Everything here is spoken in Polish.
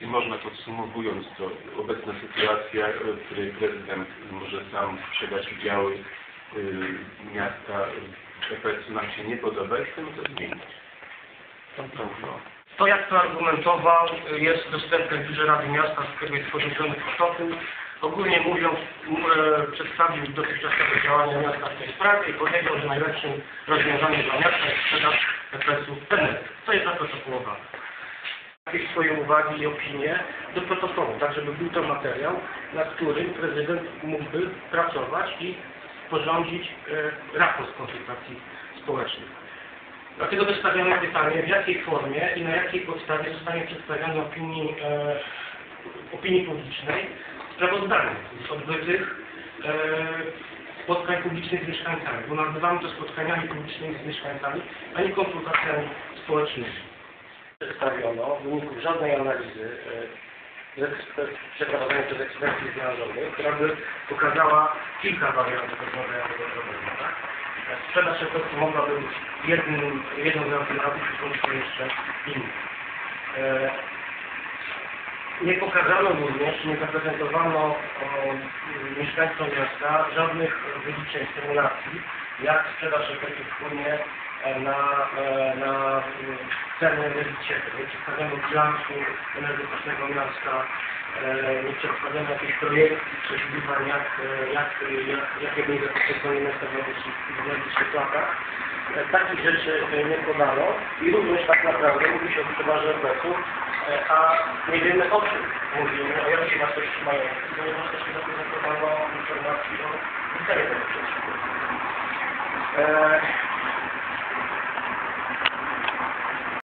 I można podsumowując to, obecna sytuacja, e, w której prezydent może sam sprzedać udziały y, miasta EPS nam się nie podoba i chcemy to zmienić. Paweł. To jak to argumentował jest dostępne w Biurze Rady Miasta, z którego jest sporządzony protokół. Ogólnie mówiąc e, przedstawił dotychczasowe działania miasta w tej sprawie i powiedział, że najlepszym rozwiązaniem dla miasta jest sprzedaż EPS-u Tenet. To jest zaprotokołowane. Jakieś swoje uwagi i opinie do protokołu, tak żeby był to materiał, nad którym prezydent mógłby pracować i sporządzić e, raport z konsultacji społecznych. Dlatego też stawiamy pytanie, w jakiej formie i na jakiej podstawie zostanie przedstawione opinii, e, opinii publicznej sprawozdanie z odbytych e, spotkań publicznych z mieszkańcami, bo nazywamy to spotkaniami publicznymi z mieszkańcami, a nie konsultacjami społecznymi. Przedstawiono w wyniku żadnej analizy e, przeprowadzonej przez ekspertów branżowych, która by pokazała kilka wariantów rozwiązania tego problemu. Tak? Sprzedaż efektu mogłaby być jednym, jedną z bądź to jeszcze inną. E, nie pokazano również, nie zaprezentowano o, mieszkańcom miasta żadnych wyliczeń, symulacji, jak sprzedaż efektu wpłynie na, e, na mm, ceny energii cieplnej. Nie przedstawiono bilansu energetycznego miasta, e, nie przedstawiono jakichś projekcji, przewidywań, jak, e, jak, jak, jakie będzie zapotrzebowanie miasta w najbliższych, latach. E, Takich rzeczy e, nie podano i również tak naprawdę mówi się o sprzedaży efektów, e, a nie wiemy o czym mówimy, o jakiej wartości mają, ponieważ też nie zaprezentowano informacji o cenie tego przedsięwzięcia. E,